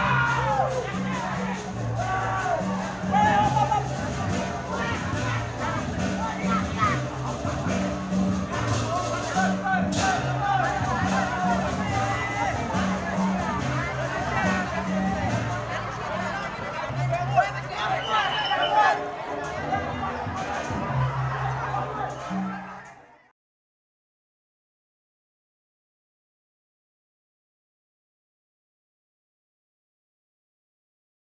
Woo!